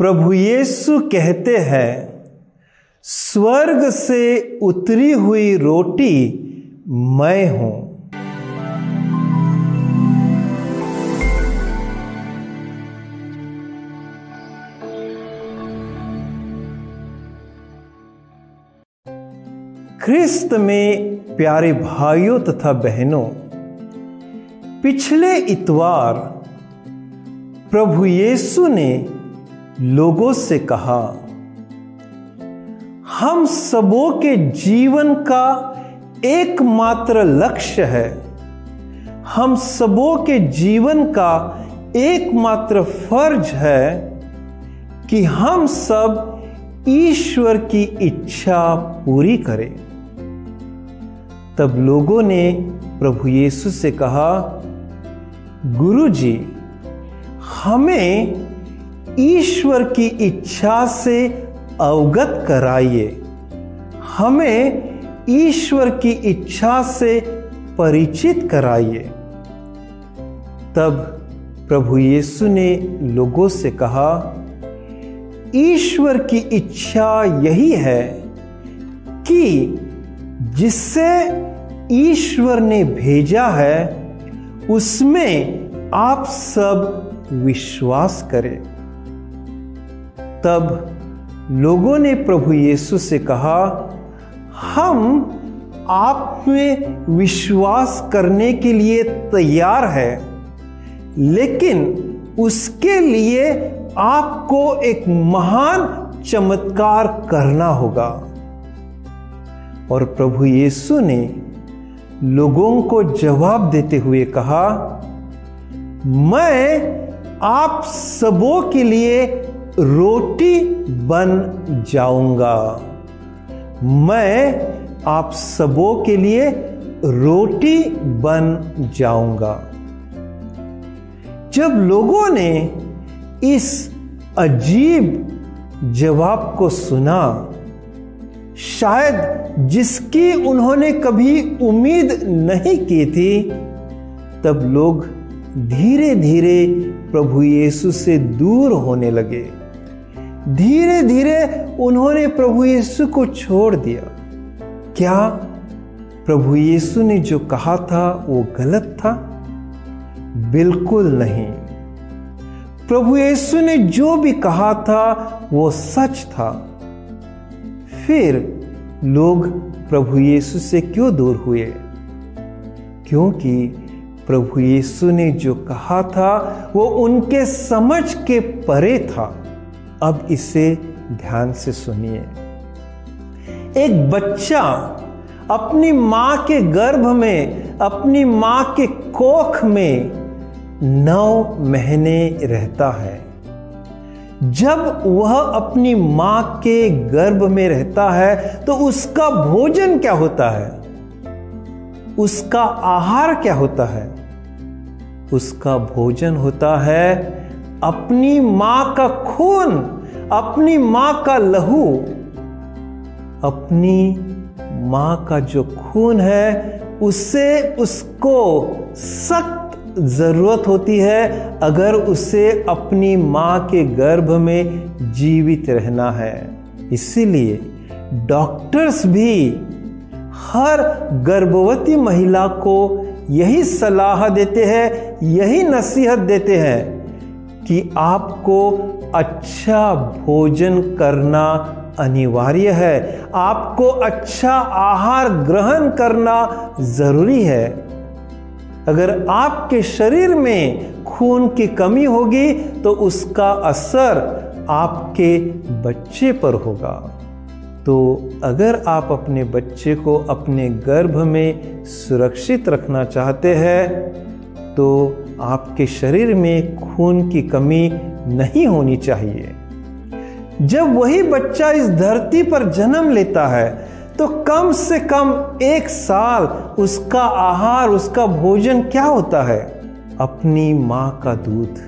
प्रभु यीशु कहते हैं, स्वर्ग से उतरी हुई रोटी मैं हूँ। ख्रिस्त में प्यारे भाइयों तथा बहनों, पिछले इतवार प्रभु यीशु ने लोगों से कहा, हम सबों के जीवन का एकमात्र लक्ष्य है। हम सबों के जीवन का एकमात्र फ़र्ज़ है कि हम सब ईश्वर की इच्छा पूरी करें। तब लोगों ने प्रभु यीशु से कहा गुरु जी हमें ईश्वर की इच्छा से अवगत कराइए। हमें ईश्वर की इच्छा से परिचित कराइए। तब प्रभु यीशु ने लोगों से कहा, ईश्वर की इच्छा यही है कि जिससे ईश्वर ने भेजा है, उसमें आप सब विश्वास करें। तब लोगों ने प्रभु यीशु से कहा, हम आप में विश्वास करने के लिए तैयार है, लेकिन उसके लिए आपको एक महान चमत्कार करना होगा। और प्रभु यीशु ने लोगों को जवाब देते हुए कहा, मैं आप सबों के लिए रोटी बन जाऊँगा। मैं आप सबों के लिए रोटी बन जाऊँगा। जब लोगों ने इस अजीब जवाब को सुना, शायद जिसकी उन्होंने कभी उम्मीद नहीं की थी, तब लोग धीरे धीरे प्रभु यीशु से दूर होने लगे। धीरे धीरे उन्होंने प्रभु यीशु को छोड़ दिया। क्या प्रभु यीशु ने जो कहा था वो गलत था? बिल्कुल नहीं। प्रभु यीशु ने जो भी कहा था वो सच था। फिर लोग प्रभु यीशु से क्यों दूर हुए? क्योंकि प्रभु यीशु ने जो कहा था वो उनके समझ के परे था। अब इसे ध्यान से सुनिए। एक बच्चा अपनी माँ के गर्भ में, अपनी माँ के कोख में नौ महीने रहता है। जब वह अपनी माँ के गर्भ में रहता है तो उसका भोजन क्या होता है? उसका आहार क्या होता है? उसका भोजन होता है अपनी माँ का खून, अपनी माँ का लहू, अपनी माँ का जो खून है उससे उसको सख्त ज़रूरत होती है अगर उसे अपनी माँ के गर्भ में जीवित रहना है। इसीलिए डॉक्टर्स भी हर गर्भवती महिला को यही सलाह देते हैं, यही नसीहत देते हैं कि आपको अच्छा भोजन करना अनिवार्य है। आपको अच्छा आहार ग्रहण करना ज़रूरी है। अगर आपके शरीर में खून की कमी होगी तो उसका असर आपके बच्चे पर होगा। तो अगर आप अपने बच्चे को अपने गर्भ में सुरक्षित रखना चाहते हैं तो आपके शरीर में खून की कमी नहीं होनी चाहिए। जब वही बच्चा इस धरती पर जन्म लेता है तो कम से कम एक साल उसका आहार, उसका भोजन क्या होता है? अपनी माँ का दूध।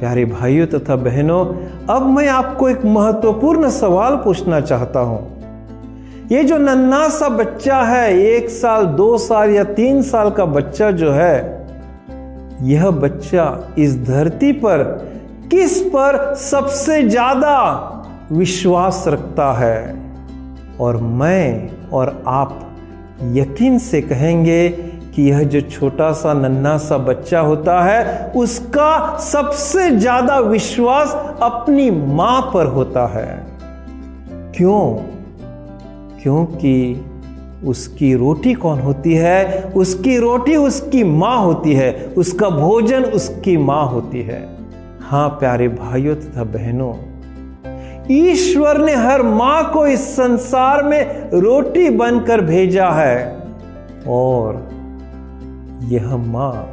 प्यारे भाइयों तथा बहनों, अब मैं आपको एक महत्वपूर्ण सवाल पूछना चाहता हूँ। ये जो नन्ना सा बच्चा है, एक साल, दो साल या तीन साल का बच्चा जो है यह बच्चा इस धरती पर किस पर सबसे ज़्यादा विश्वास रखता है? और मैं और आप यकीन से कहेंगे कि यह जो छोटा सा नन्ना सा बच्चा होता है, उसका सबसे ज़्यादा विश्वास अपनी माँ पर होता है। क्यों? क्योंकि उसकी रोटी कौन होती है? उसकी रोटी उसकी माँ होती है। उसका भोजन उसकी माँ होती है। हाँ प्यारे भाइयों तथा बहनों, ईश्वर ने हर माँ को इस संसार में रोटी बनकर भेजा है। और यह माँ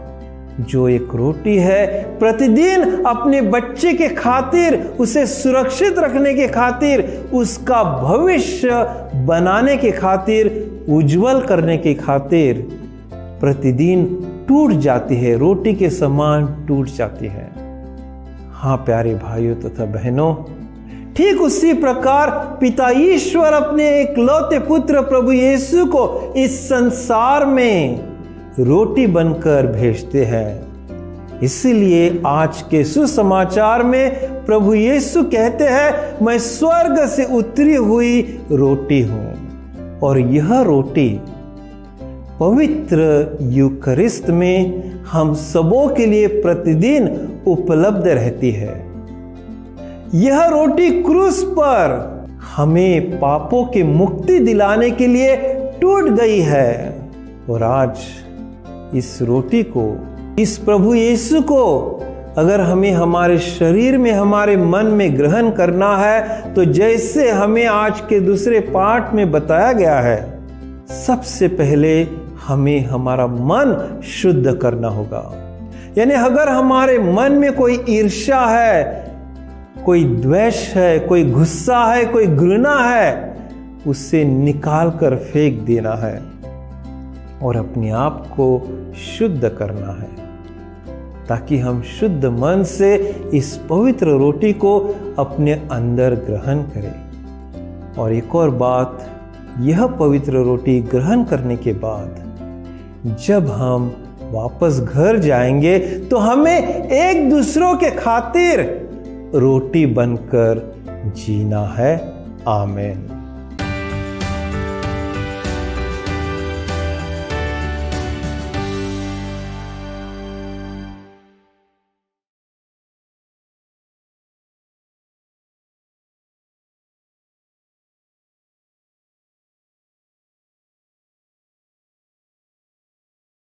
जो एक रोटी है, प्रतिदिन अपने बच्चे के खातिर, उसे सुरक्षित रखने के खातिर, उसका भविष्य बनाने के खातिर उज्जवल करने के खातिर प्रतिदिन टूट जाती है, रोटी के समान टूट जाती है। हाँ प्यारे भाइयों तथा तो बहनों, ठीक उसी प्रकार पिता ईश्वर अपने एक लौते पुत्र प्रभु यीशु को इस संसार में रोटी बनकर भेजते हैं। इसलिए आज के सुसमाचार में प्रभु यीशु कहते हैं, मैं स्वर्ग से उतरी हुई रोटी हूँ। और यह रोटी पवित्र यूकरिस्त में हम सबों के लिए प्रतिदिन उपलब्ध रहती है। यह रोटी क्रूस पर हमें पापों की मुक्ति दिलाने के लिए टूट गई है। और आज इस रोटी को, इस प्रभु यीशु को अगर हमें हमारे शरीर में, हमारे मन में ग्रहण करना है तो जैसे हमें आज के दूसरे पाठ में बताया गया है, सबसे पहले हमें हमारा मन शुद्ध करना होगा। यानी अगर हमारे मन में कोई ईर्ष्या है, कोई द्वेष है, कोई गुस्सा है, कोई घृणा है, उसे निकाल कर फेंक देना है और अपने आप को शुद्ध करना है। ताकि हम शुद्ध मन से इस पवित्र रोटी को अपने अंदर ग्रहण करें। और एक और बात, यह पवित्र रोटी ग्रहण करने के बाद, जब हम वापस घर जाएँगे तो हमें एक दूसरों के खातिर रोटी बनकर जीना है। आमेन।